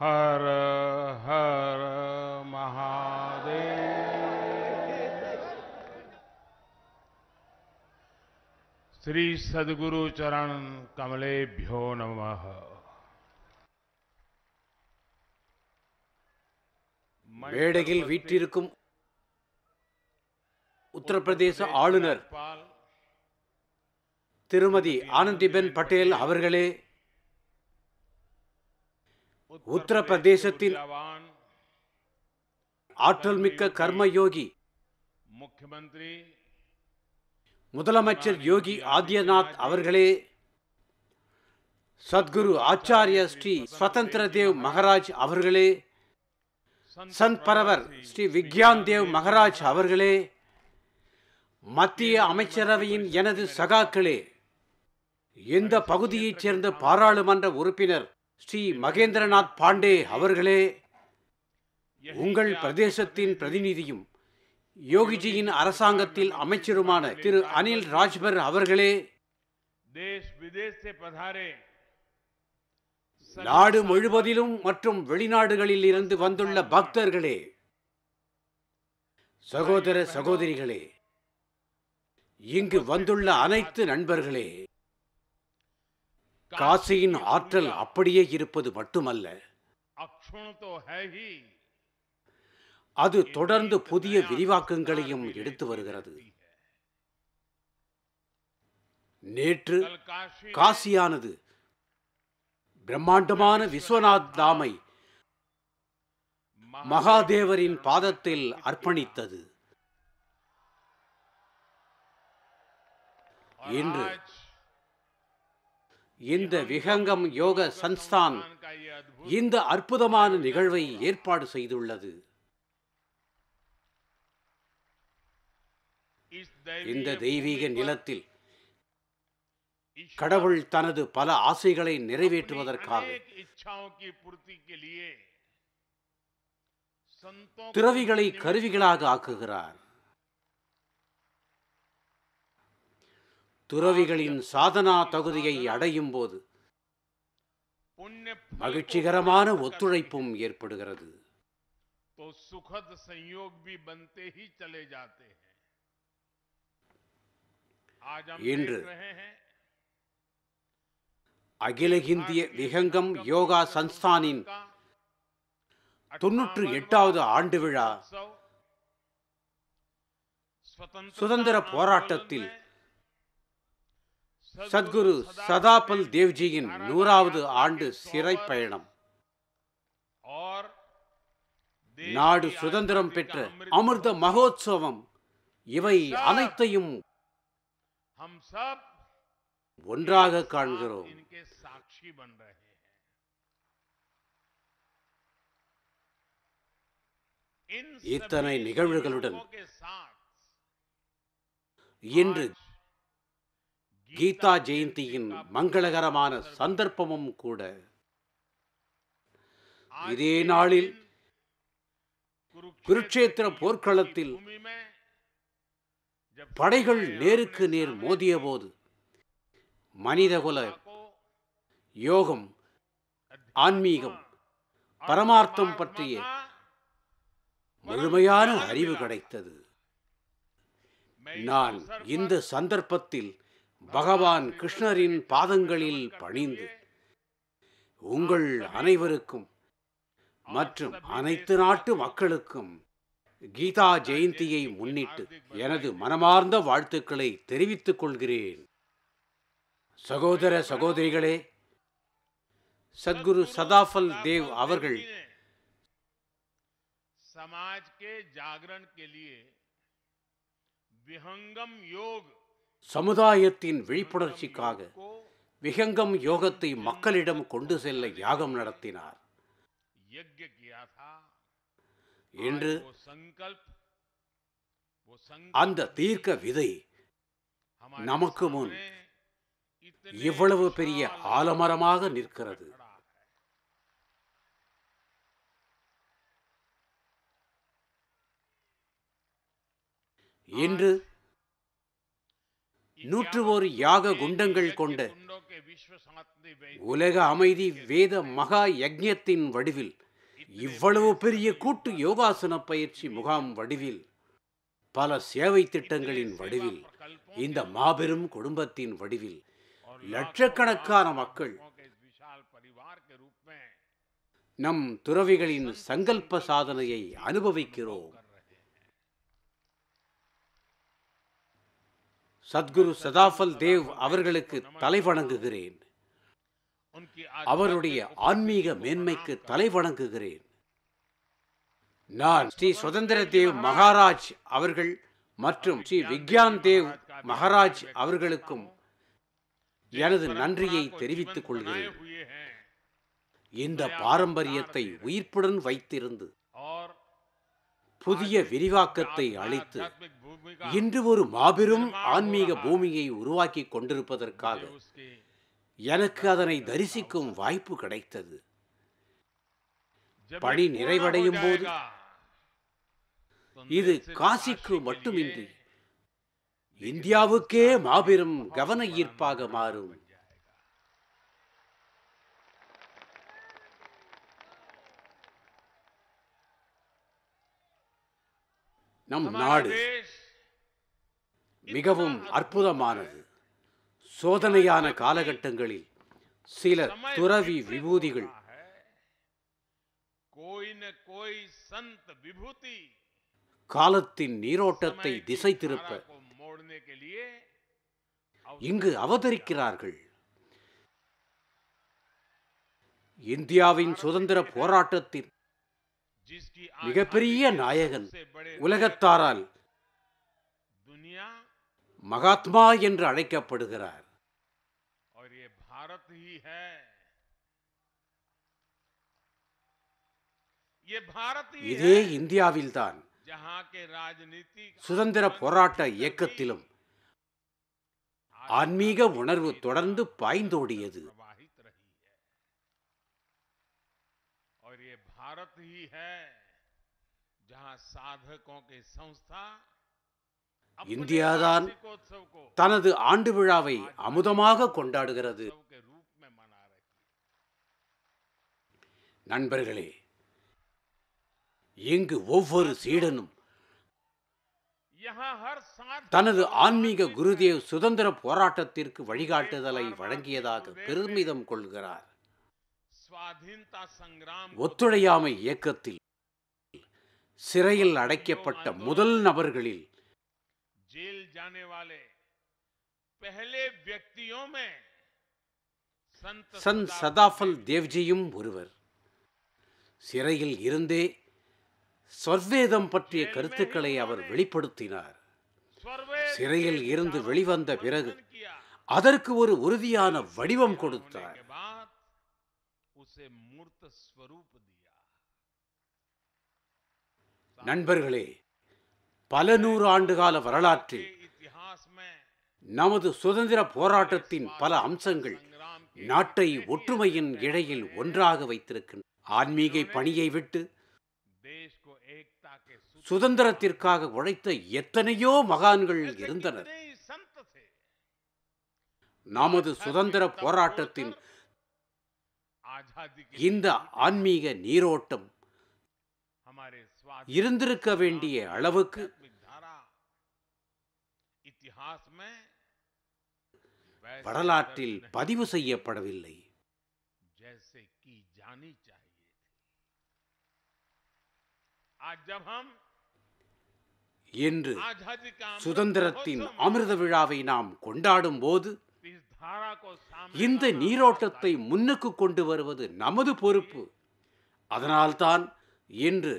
हर हर महादेव श्री सदगुरु चरण कमलेभ्यो नमः மேடையில் வீற்றிருக்கும் உத்தரப்பிரதேச ஆளுநர் திருமதி ஆனந்திபென் பட்டேல் அவர்களே உத்தரப்பிரதேசத்தின் ஆற்றல் மிக்க கர்மயோகி முக்கியமந்திரி முதலமைச்சர் யோகி ஆத்யநாத் அவர்களே சத்குரு ஆச்சாரிய ஸ்ரீ ஸ்வதந்திர தேவ் மகராஜ் அவர்களே சந்த் பரவர் ஸ்ரீ விக்யான் தேவ் மகராஜ் அவர்களே மத்திய அமைச்சரவையின் எனது சகாக்களே இந்த பகுதியைச் சேர்ந்த பாராளுமன்ற உறுப்பினர் ஸ்ரீ மகேந்திரநாத் பாண்டே அவர்களே உங்கள் பிரதேசத்தின் பிரதிநிதியும் யோகிஜியின் அரசாங்கத்தில் அமைச்சருமான திரு அனில் ராஜ்பர் அவர்களே நாடு முழுவதிலும் மற்றும் வெளிநாடுகளில் இருந்து வந்துள்ள பக்தர்களே சகோதர சகோதரிகளே இங்கு வந்துள்ள அனைத்து நண்பர்களே காசியின் ஆற்றல் அப்படியே இருப்பது மட்டுமல்ல. அது தொடர்ந்து புதிய விரிவாக்கங்களையும் எடுத்து வருகிறது. நேற்று காசியானது பிரம்மாண்டமான விஸ்வநாத் தாமை மகாதேவரின் பாதத்தில் அர்ப்பணித்தது. இன்று இந்த விகங்கம் யோக சன்ஸ்தான் இந்த அற்புதமான நிகழ்வை ஏற்பாடு செய்துள்ளது. இந்த தெய்வீக நிலத்தில் கடவுள் தனது பல ஆசைகளை நிறைவேற்றுவதற்காக திரவிகளை கருவிகளாக ஆக்குகிறார். துறவிகளின் சாதனா தகுதியை அடையும் போது மகிழ்ச்சிகரமான ஒத்துழைப்பும் ஏற்படுகிறது. இன்று அகில இந்திய விகங்கம் யோகா சன்ஸ்தானின் தொன்னூற்று எட்டாவது ஆண்டு விழா சுதந்திர போராட்டத்தில் சத்குரு சதாபல் தேவ்ஜியின் நூறாவது ஆண்டு சிறை பயணம் நாடு சுதந்திரம் பெற்ற அமிர்த மகோத்சவம். இவை அனைத்தையும் ஒன்றாக காண்கிறோம். இத்தனை நிகழ்வுகளுடன் இன்று கீதா ஜெயந்தியின் மங்களகரமான சந்தர்ப்பமும் கூட. இதே நாளில் குருட்சேத்திர போர்க்களத்தில் படைகள் நேருக்கு நேர் மோதிய போது மனிதகுல யோகம் ஆன்மீகம் பரமார்த்தம் பற்றிய முழுமையான அறிவு கிடைத்தது. நான் இந்த சந்தர்ப்பத்தில் பகவான் கிருஷ்ணரின் பாதங்களில் பணிந்து உங்கள் அனைவருக்கும் மற்றும் அனைத்து நாட்டு மக்களுக்கும் கீதா ஜெயந்தியை முன்னிட்டு எனது மனமார்ந்த வாழ்த்துக்களை தெரிவித்துக் கொள்கிறேன் சகோதர சகோதரிகளே சத்குரு சதாஃபல் தேவ் அவர்கள் समाज के जागरण के लिए विहंगम योग சமுதாயத்தின் விழிப்புணர்ச்சிக்காக விகங்கம் யோகத்தை மக்களிடம் கொண்டு செல்ல யாகம் நடத்தினார். இன்று அந்த தீர்க்க விதை நமக்கு முன் இவ்வளவு பெரிய ஆலமரமாக நிற்கிறது. இன்று நூற்று ஒரு யாக குண்டங்கள் கொண்ட உலக அமைதி வேத மகா யஜ்யத்தின் வடிவில் இவ்வளவு பெரிய கூட்டு யோகாசன பயிற்சி முகாம் வடிவில் பல சேவை திட்டங்களின் வடிவில் இந்த மாபெரும் குடும்பத்தின் வடிவில் லட்சக்கணக்கான மக்கள் நம் துறவிகளின் சங்கல்ப சாதனையை அனுபவிக்கிறோம். சத்குரு சதாஃபல் தேவ் அவர்களுக்கு தலை வணங்குகிறேன் அவருடைய ஆன்மீக மேன்மைக்கு தலை வணங்குகிறேன் நான் ஸ்ரீ சுதந்திர தேவ் மகாராஜ் அவர்கள் மற்றும் ஸ்ரீ விக்யான் தேவ் மகாராஜ் அவர்களுக்கும் எனது நன்றியை தெரிவித்துக் கொள்கிறேன். இந்த பாரம்பரியத்தை உயிர்ப்புடன் வைத்திருந்து புதிய விரிவாக்கத்தை அளித்து இன்று ஒரு மாபெரும் ஆன்மீக பூமியை உருவாக்கி கொண்டிருப்பதற்காக எனக்கு அதனை தரிசிக்கும் வாய்ப்பு கிடைத்தது. பணி நிறைவடையும் போது இது காசிக்கு மட்டுமின்றி இந்தியாவுக்கே மாபெரும் கவன ஈர்ப்பாக மாறும். நம் நாடு மிகவும் அற்புதமானது. சோதனையான காலகட்டங்களில் சில துறவி விபூதிகள் காலத்தின் நீரோட்டத்தை திசை திருப்ப இங்கு அவதரிக்கிறார்கள். இந்தியாவின் சுதந்திர போராட்டத்தின் மிகப்பெரிய நாயகன் உலகத்தாரால் மகாத்மா என்று அழைக்கப்படுகிறார். இதே இந்தியாவில்தான் சுதந்திர போராட்ட இயக்கத்திலும் ஆன்மீக உணர்வு தொடர்ந்து பாய்ந்தோடியது. भारत ही है जहां साधकों की संस्था अपने இந்தியாதான் वार्षिकोत्सव को தனது ஆண்டு விழாவை அமுதமாக கொண்டாடுகிறது उत्सव के रूप में मना रही है நண்பர்களே இங்கு ஒவ்வொரு சீடனும் यहाँ हर साथ தனது ஆன்மீக குருதேவ் சுதந்திர போராட்டத்திற்கு வழிகாட்டுதலை வழங்கியதாக பெருமிதம் கொள்கிறார் स्वाधीनता संग्राम को ஒத்துழையாமை இயக்கத்தில் சிறையில் அடைக்கப்பட்ட முதல் நபர்களில் சந்த் சதாஃபல் தேவ்ஜியும் ஒருவர். சிறையில் இருந்தே சொர்வேதம் பற்றிய கருத்துக்களை அவர் வெளிப்படுத்தினார். சிறையில் இருந்து வெளிவந்த பிறகு அதற்கு ஒரு உறுதியான வடிவம் கொடுத்தார். के बाद उसे मूर्त स्वरूप दिया நண்பர்களே பல நூறு ஆண்டுகால के வரலாற்றில் इतिहास में நமது சுதந்திர போராட்டத்தின் பல அம்சங்கள் संग्राम के நாட்டை ஒற்றுமையின் இழையில் ஒன்றாக வைத்திருக்கின்றன ஆன்மீக பணியை விட்டு देश को एकता के सूत्र சுதந்திரத்திற்காக உழைத்த எத்தனையோ மகான்கள் ऐसे இருந்தனர் कितने ही संत थे நமது சுதந்திர போராட்டத்தின் आजादी की இந்த ஆன்மீக நீரோட்டம் இருந்திருக்க வேண்டிய அளவுக்கு வரலாற்றில் பதிவு செய்யப்படவில்லை. என்று சுதந்திரத்தின் அமிர்த விழாவை நாம் கொண்டாடும் போது இந்த நீரோட்டத்தை முன்னுக்கு கொண்டு வருவது நமது பொறுப்பு. அதனால்தான் இன்று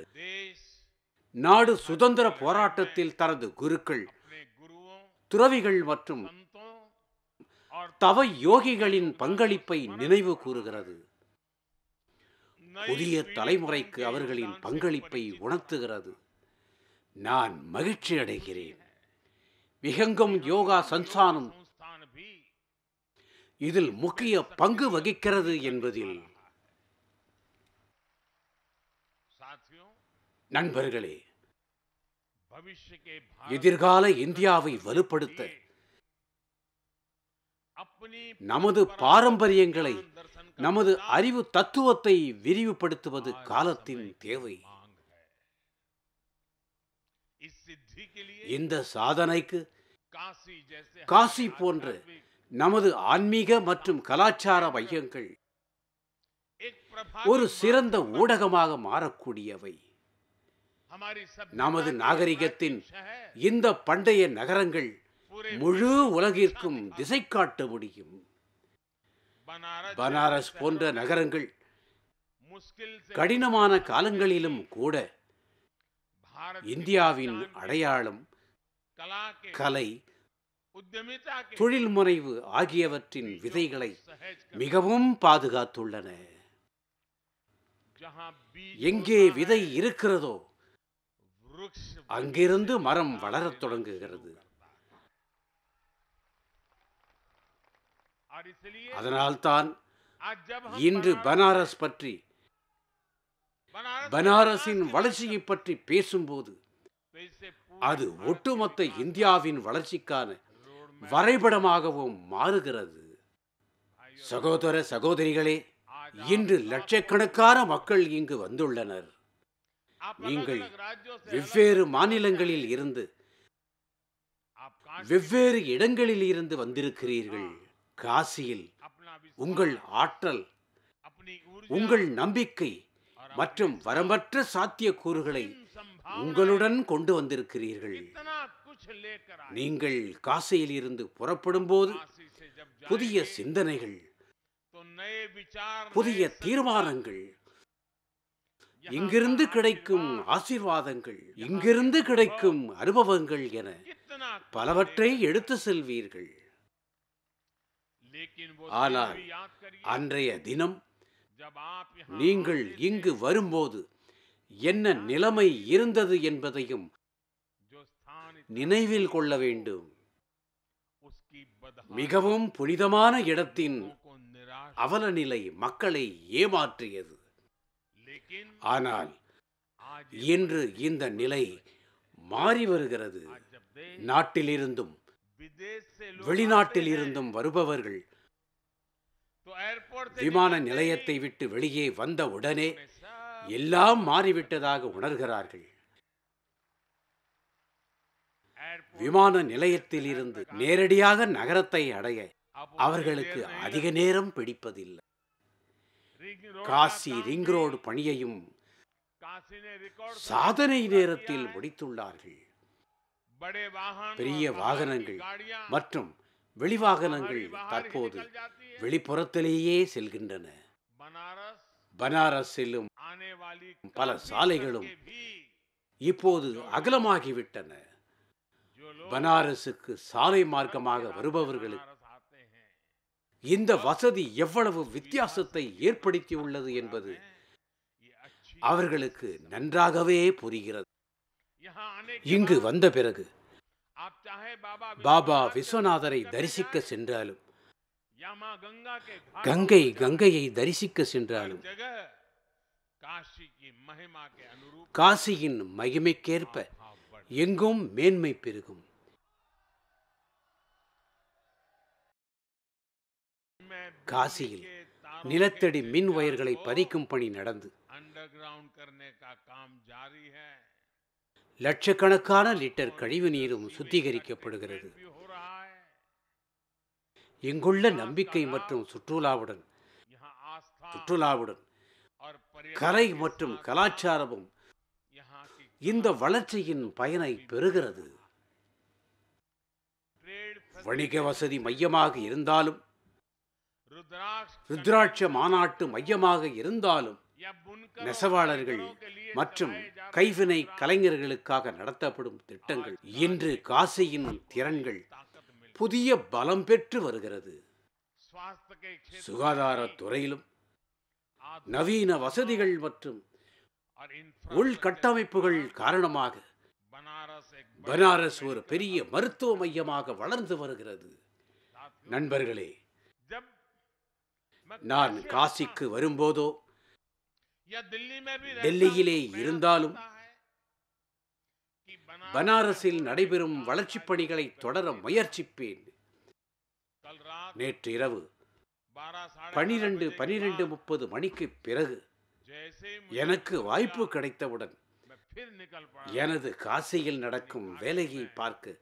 நாடு சுதந்திர போராட்டத்தில் தனது குருக்கள் துறவிகள் மற்றும் தவ யோகிகளின் பங்களிப்பை நினைவு கூறுகிறது. புதிய தலைமுறைக்கு அவர்களின் பங்களிப்பை உணர்த்துகிறது. நான் மகிழ்ச்சி அடைகிறேன் விகங்கம் யோகா சன்சானம் இதில் முக்கிய பங்கு வகிக்கிறது என்பதில். நண்பர்களே எதிர்கால இந்தியாவை வலுப்படுத்த நமது பாரம்பரியங்களை நமது அறிவு தத்துவத்தை விரிவுபடுத்துவது காலத்தின் தேவை. இந்த சாதனைக்கு காசி போன்ற நமது ஆன்மீக மற்றும் கலாச்சார மையங்கள் ஒரு சிறந்த ஊடகமாக மாறக்கூடியவை. நமது நாகரிகத்தின் இந்த பண்டைய நகரங்கள் முழு உலகிற்கும் திசை காட்ட முடியும். பனாரஸ் போன்ற நகரங்கள் கடினமான காலங்களிலும் கூட இந்தியாவின் அடையாளம் கலை தொழில் முனைவு ஆகியவற்றின் விதைகளை மிகவும் பாதுகாத்துள்ளன. எங்கே விதை இருக்கிறதோ அங்கிருந்து மரம் வளரத் தொடங்குகிறது. அதனால்தான் இன்று பனாரஸ் பற்றி பனாரஸின் வளர்ச்சியை பற்றி பேசும்போது அது ஒட்டுமொத்த இந்தியாவின் வளர்ச்சிக்கான வரைபடமாகவும் மாறுகிறது. சகோதர சகோதரிகளே இன்று லட்சக்கணக்கான மக்கள் இங்கு வந்துள்ளனர். நீங்கள் வெவ்வேறு மாநிலங்களில் இருந்து வெவ்வேறு இடங்களில் இருந்து வந்திருக்கிறீர்கள். காசியில் உங்கள் ஆற்றல் உங்கள் நம்பிக்கை மற்றும் வரம்பற்ற சாத்தியக்கூறுகளை உங்களுடன் கொண்டு வந்திருக்கிறீர்கள். நீங்கள் காசையில் இருந்து புறப்படும் போது புதிய சிந்தனைகள் புதிய தீர்மானங்கள் இங்கிருந்து கிடைக்கும் ஆசிர்வாதங்கள் இங்கிருந்து கிடைக்கும் அனுபவங்கள் என பலவற்றை எடுத்து செல்வீர்கள். ஆனால் அன்றைய தினம் நீங்கள் இங்கு வரும்போது என்ன நிலைமை இருந்தது என்பதையும் நினைவில் கொள்ள வேண்டும். மிகவும் புனிதமான இடத்தின் அவல நிலை மக்களை ஏமாற்றியது. ஆனால் இன்று இந்த நிலை மாறி வருகிறது. நாட்டிலிருந்தும் வெளிநாட்டில் இருந்தும் வருபவர்கள் விமான நிலையத்தை விட்டு வெளியே வந்த உடனே எல்லாம் மாறிவிட்டதாக உணர்கிறார்கள். விமான நிலையத்தில் இருந்து நேரடியாக நகரத்தை அடைய அவர்களுக்கு அதிக நேரம் பிடிப்பதில்லை. காசி ரிங் ரோடு பணியையும் சாதனை நேரத்தில் முடித்துள்ளார்கள். பெரிய வாகனங்கள் மற்றும் வெளிவாகனங்கள் தற்போது வெளிப்புறத்திலேயே செல்கின்றன. பனாரஸ் செல்லும் பல சாலைகளும் இப்போது அகலமாகிவிட்டன. பனாரசுக்கு சாலை மார்க்கமாக வருபவர்களுக்கு இந்த வசதி எவ்வளவு வித்தியாசத்தை ஏற்படுத்தியுள்ளது என்பது அவர்களுக்கு நன்றாகவே புரிகிறது. இங்கு வந்த பிறகு பாபா விஸ்வநாதரை தரிசிக்க சென்றாலும் கங்கை கங்கையை தரிசிக்க சென்றாலும் காசியின் மகிமைக்கேற்ப எங்கும் மேன்மை பெருகும். காசியில் நிலத்தடி மின் வயர்களை பறிக்கும் பணி நடந்து. லட்சக்கணக்கான லிட்டர் கழிவு நீரும் சுத்திகரிக்கப்படுகிறது. இங்குள்ள நம்பிக்கை மற்றும் சுற்றுலாவுடன் சுற்றுலாவுடன் கலை மற்றும் கலாச்சாரமும் இந்த வளர்ச்சியின் பயனை பெறுகிறது. வணிக வசதி மையமாக இருந்தாலும் ருத்ராட்ச மாநாட்டு மையமாக இருந்தாலும் நெசவாளர்கள் மற்றும் கைவினை கலைஞர்களுக்காக நடத்தப்படும் திட்டங்கள் இன்று காசியின் திறன்கள் புதிய பலம் பெற்று வருகிறது. சுகாதாரத்துறையிலும் நவீன வசதிகள் மற்றும் உள்கட்டமைப்புகள் காரணமாக பனாரஸ் ஒரு பெரிய மருத்துவ மையமாக வளர்ந்து வருகிறது. நண்பர்களே நான் காசிக்கு வரும்போதோ டெல்லியிலே இருந்தாலும் பனாரஸில் நடைபெறும் வளர்ச்சிப் பணிகளை தொடர முயற்சிப்பேன். நேற்று இரவு பனிரெண்டு பனிரெண்டு முப்பது மணிக்கு பிறகு எனக்கு फोन வாய்ப்பு किया, கிடைத்தவுடன் मैं फिर निकल पड़ा எனது காசியில் நடக்கும் வேலையை பார்க்க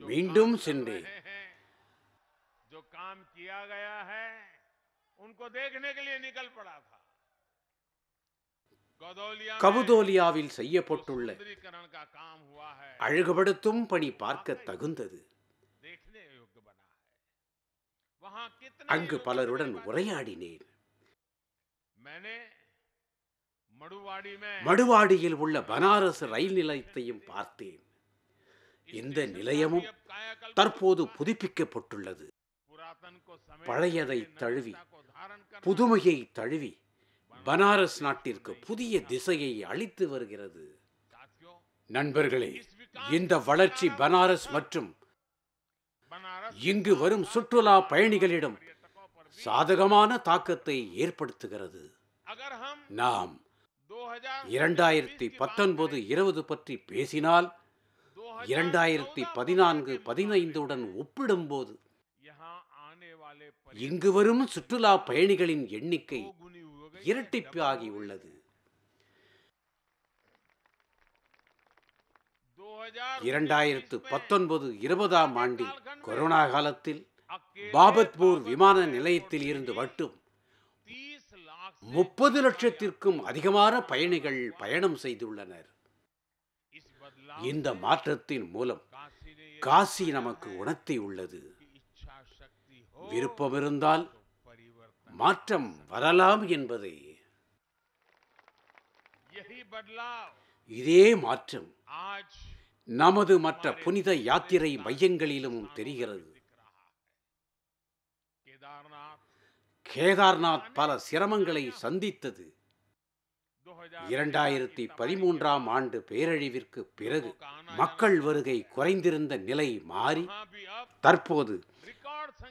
जो மீண்டும் काम कर சென்றேன் रहे हैं, जो काम किया गया है उनको देखने के लिए निकल पड़ा था गदौलिया में கபுதோலியாவில் जो செய்யப்பட்டுள்ள सुंदरीकरण का काम हुआ है அழகுபடுத்தும் பணி பார்க்க தகுந்தது देखने योग्य बना है वहां कितने அங்கு लोगों பலருடன் ने बात- உரையாடினேன் मैंने मड़ुवाड़ी में மடுவாடியில் உள்ள பனாரஸ் ரயில் நிலையத்தையும் பார்த்தேன். இந்த நிலையமும் தற்போது புதுப்பிக்கப்பட்டுள்ளது. பழையதை தழுவி புதுமையை தழுவி பனாரஸ் நாட்டிற்கு புதிய திசையை அளித்து வருகிறது. நண்பர்களே இந்த வளர்ச்சி பனாரஸ் மற்றும் இங்கு வரும் சுற்றுலா பயணிகளிடம் சாதகமான தாக்கத்தை ஏற்படுத்துகிறது. நாம் இரண்டாயிரத்தி பத்தொன்பது இருபது பற்றி பேசினால் இரண்டாயிரத்தி பதினான்கு பதினைந்துடன் ஒப்பிடும்போது இங்கு வரும் சுற்றுலா பயணிகளின் எண்ணிக்கை இரட்டிப்பாகி உள்ளது. இரண்டாயிரத்து பத்தொன்பது இருபதாம் ஆண்டில் கொரோனா காலத்தில் பாபத்பூர் விமான நிலையத்தில் இருந்து மட்டும் முப்பது லட்சத்திற்கும் அதிகமான பயணிகள் பயணம் செய்துள்ளனர். இந்த மாற்றத்தின் மூலம் காசி நமக்கு உணர்த்தி உள்ளது. விருப்பமிருந்தால் மாற்றம் வரலாம் என்பதை. இதே மாற்றம் நமது மற்ற புனித யாத்திரை மையங்களிலும் தெரிகிறது. கேதார்நாத் பல சிரமங்களை சந்தித்தது. இரண்டாயிரத்தி பதிமூன்றாம் ஆண்டு பேரழிவிற்கு பிறகு மக்கள் வருகை குறைந்திருந்த நிலை மாறி தற்போது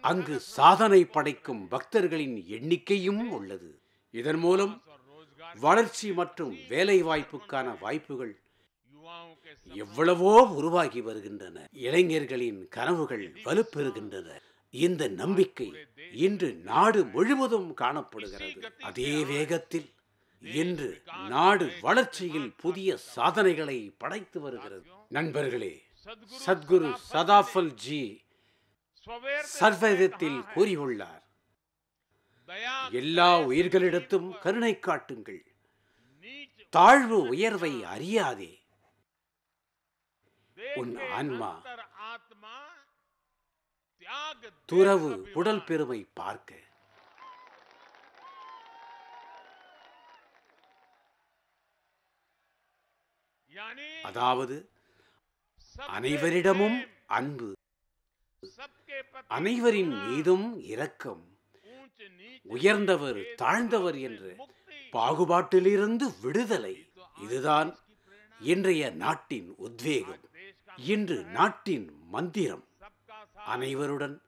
அங்கு சாதனை படைக்கும் பக்தர்களின் எண்ணிக்கையும் உள்ளது. இதன் மூலம் வளர்ச்சி மற்றும் வேலை வாய்ப்புக்கான வாய்ப்புகள் எவ்வளவோ உருவாகி வருகின்றன. இளைஞர்களின் கனவுகள் வலுப்பெறுகின்றன. இந்த நம்பிக்கை இன்று நாடு முழுவதும் காணப்படுகிறது. அதே வேகத்தில் இன்று நாடு வளர்ச்சியில் புதிய சாதனைகளை படைத்து வருகிறது. நண்பர்களே சத்குரு சதாஃபல் ஜி சர்வேதத்தில் கூறியுள்ளார் எல்லா உயிர்களிடத்தும் கருணை காட்டுங்கள். தாழ்வு உயர்வை அறியாதே. உன் ஆன்மா துறவு உடல் பெருமை பார்க்க. அதாவது அனைவரிடமும் அன்பு. அனைவரின் மீதும் இரக்கம். உயர்ந்தவர் தாழ்ந்தவர் என்று பாகுபாட்டிலிருந்து விடுதலை. இதுதான் இன்றைய நாட்டின் உத்வேகம். இன்று நாட்டின் மந்திரம். அனைவருடன்.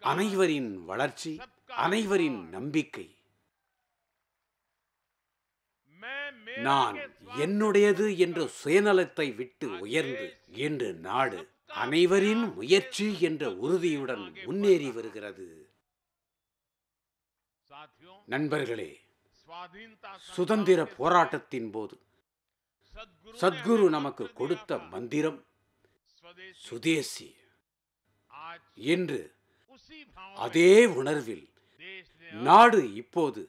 அனைவரின் வளர்ச்சி அனைவரின் நம்பிக்கை. நான் என்னுடையது என்ற சுயநலத்தை விட்டு உயர்ந்து இன்று நாடு அனைவரின் முயற்சி என்ற உறுதியுடன் முன்னேறி வருகிறது. நண்பர்களே சுதந்திர போராட்டத்தின் போது சத்குரு நமக்கு கொடுத்த மந்திரம். சுதேசி. என்று அதே உணர்வில் நாடு இப்போது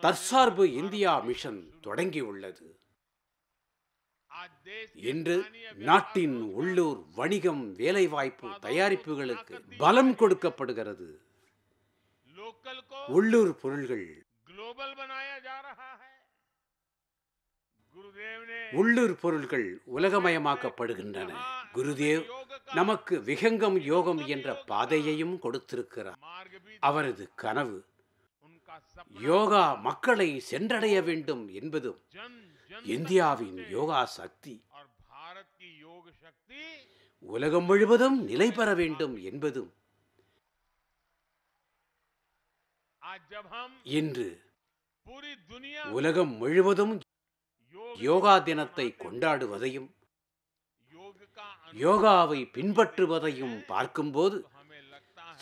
தற்சார்பு இந்தியா மிஷன் தொடங்கியுள்ளது. இன்று நாட்டின் உள்ளூர் வணிகம் வேலைவாய்ப்பு தயாரிப்புகளுக்கு பலம் கொடுக்கப்படுகிறது. உள்ளூர் பொருள்கள் குளோபல் உள்ளூர் பொருள்கள் உலகமயமாக்கப்படுகின்றன. குருதேவ் நமக்கு விகங்கம் யோகம் என்ற பாதையையும் கொடுத்திருக்கிறார். அவரது கனவு யோகா மக்களை சென்றடைய வேண்டும் என்பதும் இந்தியாவின் யோகா சக்தி. உலகம் முழுவதும் நிலை பெற வேண்டும் என்பதும் இன்று உலகம் முழுவதும் யோகா தினத்தை கொண்டாடுவதையும் யோகாவை பின்பற்றுவதையும் பார்க்கும்போது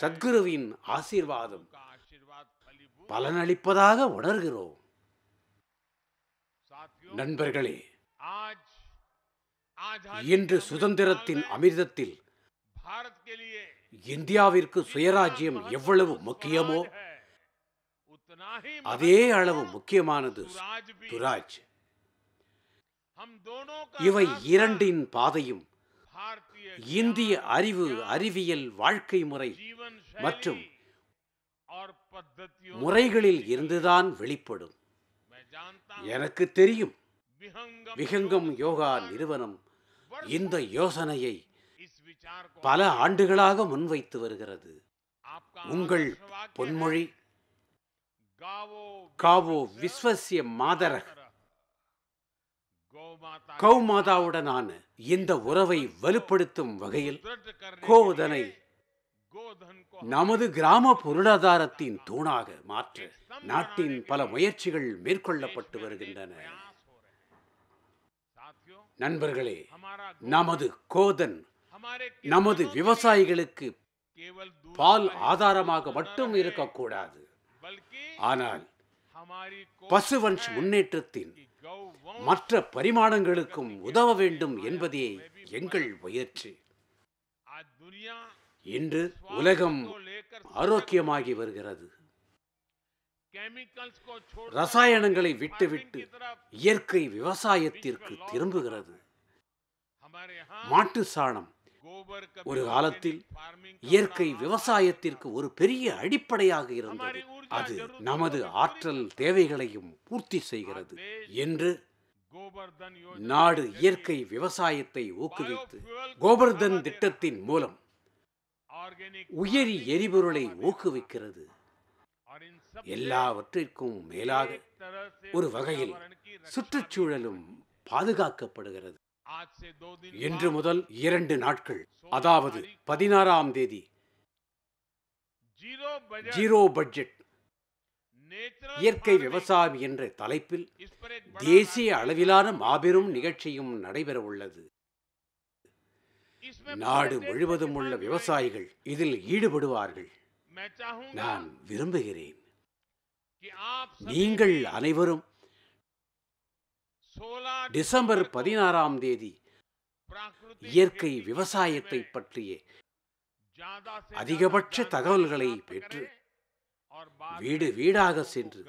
சத்குருவின் ஆசீர்வாதம் பலனளிப்பதாக உணர்கிறோம். நண்பர்களே இன்று சுதந்திரத்தின் அமிர்தத்தில் இந்தியாவிற்கு சுயராஜ்யம் எவ்வளவு முக்கியமோ அதே அளவு முக்கியமானது சுராஜ். இவை இரண்டின் பாதையும். இந்திய அறிவு அறிவியல் வாழ்க்கை முறை மற்றும் முறைகளில் இருந்துதான் வெளிப்படும். எனக்கு தெரியும். விகங்கம் யோகா நிறுவனம் இந்த யோசனையை பல ஆண்டுகளாக முன்வைத்து வருகிறது. உங்கள் பொன்மொழி காவோ விஸ்வசிய மாதரக் கௌமாதாவுடனான இந்த உறவை வலுப்படுத்தும் வகையில் கோதனை நமது கிராம பொருளாதாரத்தின் தூணாக மாற்ற நாட்டின் பல முயற்சிகள் மேற்கொள்ளப்பட்டு வருகின்றன. நண்பர்களே நமது கோதன் நமது விவசாயிகளுக்கு பால் ஆதாரமாக மட்டும் இருக்கக்கூடாது. ஆனால் பசுவன்ஷ் முன்னேற்றத்தின் மற்ற பரிமாணங்களுக்கும் உதவ வேண்டும் என்பதே எங்கள் முயற்சி. இன்று உலகம் ஆரோக்கியமாகி வருகிறது. ரசாயனங்களை விட்டுவிட்டு இயற்கை விவசாயத்திற்கு திரும்புகிறது. மாட்டு சாணம் ஒரு காலத்தில் இயற்கை விவசாயத்திற்கு ஒரு பெரிய அடிப்படையாக இருந்தது. அது நமது ஆற்றல் தேவைகளையும் பூர்த்தி செய்கிறது. என்று நாடு இயற்கை விவசாயத்தை ஊக்குவித்து கோபர்தன் திட்டத்தின் மூலம் உயிரி எரிபொருளை ஊக்குவிக்கிறது. எல்லாவற்றிற்கும் மேலாக ஒரு வகையில் சுற்றுச்சூழலும் பாதுகாக்கப்படுகிறது. இன்று முதல் இரண்டு நாட்கள். அதாவது பதினாறாம் தேதி. Zero budget. இயற்கை விவசாயம் என்ற தலைப்பில் தேசிய அளவிலான மாபெரும் நிகழ்ச்சியும் நடைபெறவுள்ளது. நாடு முழுவதும் உள்ள விவசாயிகள் இதில் ஈடுபடுவார்கள். நான் விரும்புகிறேன். நீங்கள் அனைவரும் டிசம்பர் பதினாறாம் தேதி இயற்கை விவசாயத்தை பற்றிய அதிகபட்ச தகவல்களை பெற்று வீடு வீடாக சென்று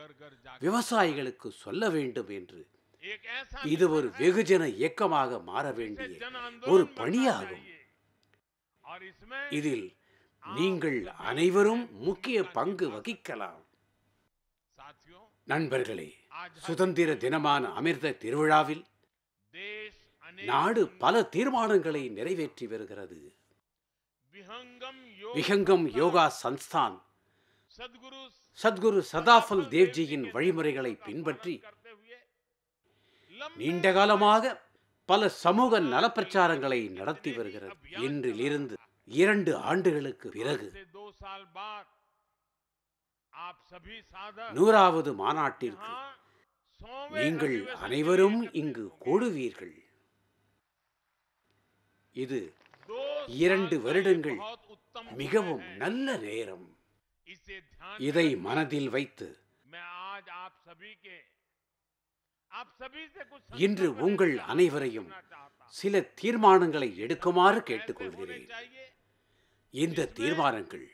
விவசாயிகளுக்கு சொல்ல வேண்டும் என்று இது ஒரு வெகுஜன இயக்கமாக மாற வேண்டிய ஒரு பணியாகும். இதில் நீங்கள் அனைவரும் முக்கிய பங்கு வகிக்கலாம். நண்பர்களே சுதந்திர தினமான அமிர்த திருவிழாவில் நாடு பல தீர்மானங்களை நிறைவேற்றி வருகிறது. விஹங்கம் யோகா சன்ஸ்தான் சத்குரு சதாஃபல் தேவ்ஜியின் வழிமுறைகளை பின்பற்றி நீண்ட காலமாக பல சமூக நலப்பிரச்சாரங்களை நடத்தி வருகிறது. இன்றிலிருந்து இரண்டு ஆண்டுகளுக்கு பிறகு நூறாவது மாநாட்டிற்கு நீங்கள் அனைவரும் இங்கு கூடுவீர்கள். இது இரண்டு வருடங்கள் மிகவும் நல்ல நேரம். இதை மனதில் வைத்து இன்று உங்கள் அனைவரையும் சில தீர்மானங்களை எடுக்குமாறு கேட்டுக்கொள்கிறேன். இந்த தீர்மானங்கள்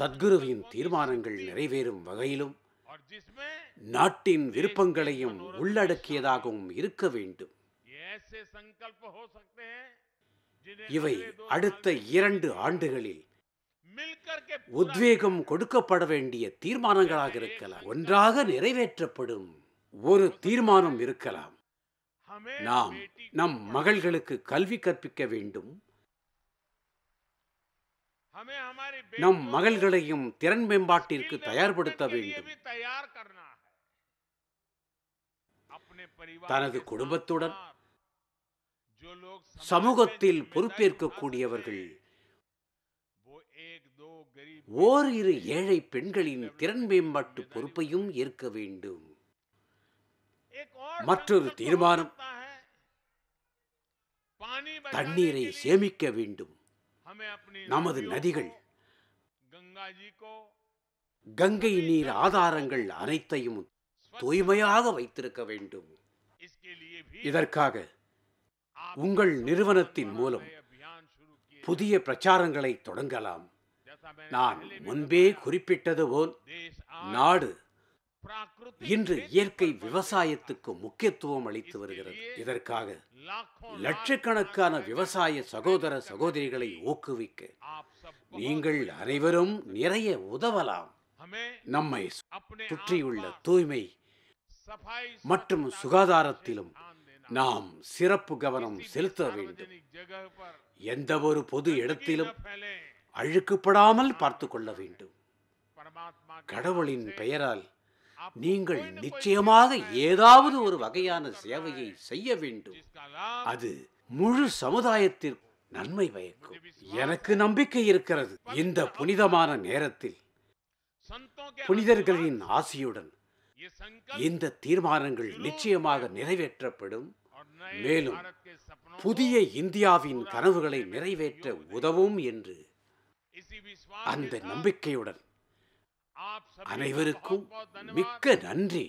சத்குருவின் தீர்மானங்கள் நிறைவேறும் வகையிலும் நாட்டின் விருப்பங்களையும் உள்ளடக்கியதாகவும் இருக்க வேண்டும். இவை அடுத்த இரண்டு ஆண்டுகளில் உத்வேகம் கொடுக்கப்பட வேண்டிய தீர்மானங்களாக இருக்கலாம். ஒன்றாக நிறைவேற்றப்படும் ஒரு தீர்மானம் இருக்கலாம். நாம் நம் மகள்களுக்கு கல்வி கற்பிக்க வேண்டும். நம் மகள்களையும் திறன் மேம்பாட்டிற்கு தயார்படுத்த வேண்டும். தனது குடும்பத்துடன் சமூகத்தில் பொறுப்பேற்கக்கூடியவர்கள் ஓரிரு ஏழை பெண்களின் திறன் மேம்பாட்டு பொறுப்பையும் ஏற்க வேண்டும். மற்றொரு தீர்மானம் தண்ணீரை சேமிக்க வேண்டும். நமது நதிகள் கங்கை நீர் ஆதாரங்கள் அனைத்தையும் தூய்மையாக வைத்திருக்க வேண்டும். இதற்காக உங்கள் நிறுவனத்தின் மூலம் புதிய பிரச்சாரங்களை தொடங்கலாம். நான் முன்பே குறிப்பிட்டது போல் நாடு இன்று இயற்கை விவசாயத்துக்கு முக்கியத்துவம் அளித்து வருகிறது. இதற்காக லட்சக்கணக்கான விவசாய சகோதர சகோதரிகளை ஊக்குவிக்க நீங்கள் அனைவரும் நிறைய உதவலாம். நம்மை சுற்றியுள்ள தூய்மை மற்றும் சுகாதாரத்திலும் நாம் சிறப்பு கவனம் செலுத்த வேண்டும். எந்த ஒரு பொது இடத்திலும் அழுக்குப்படாமல் பார்த்து கொள்ள வேண்டும். கடவுளின் பெயரால் நீங்கள் நிச்சயமாக ஏதாவது ஒரு வகையான சேவையை செய்ய வேண்டும். அது முழு சமுதாயத்திற்கு நன்மை பயக்கும். எனக்கு நம்பிக்கை இருக்கிறது. இந்த புனிதமான நேரத்தில் புனிதர்களின் ஆசியுடன் இந்த தீர்மானங்கள் நிச்சயமாக நிறைவேற்றப்படும். மேலும் புதிய இந்தியாவின் கனவுகளை நிறைவேற்ற உதவும் என்று அந்த நம்பிக்கையுடன் அனைவருக்கும் மிக்க நன்றி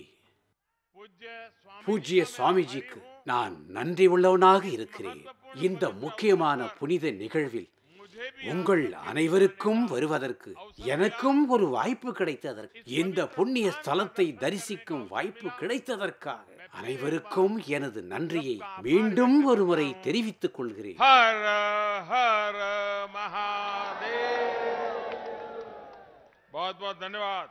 பூஜ்ய சுவாமிஜிக்கு நான் நன்றி உள்ளவனாக இருக்கிறேன் இந்த முக்கியமான புனித நிகழ்வில் உங்கள் அனைவருக்கும் வருவதற்கு எனக்கும் ஒரு வாய்ப்பு கிடைத்ததற்கு இந்த புண்ணிய ஸ்தலத்தை தரிசிக்கும் வாய்ப்பு கிடைத்ததற்காக அனைவருக்கும் எனது நன்றியை மீண்டும் ஒரு முறை தெரிவித்துக் கொள்கிறேன் बहुत बहुत धन्यवाद।